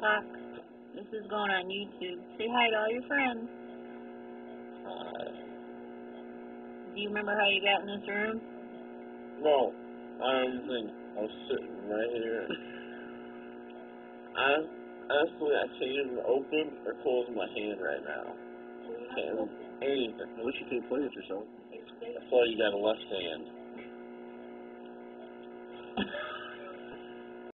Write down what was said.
Fox. This is going on YouTube. Say hi to all your friends. Hi. Do you remember how you got in this room? no, I don't think I was sitting right here. I honestly I can't even open or close my hand right now. Can't anything. I wish you could play with yourself. I why you got a left hand.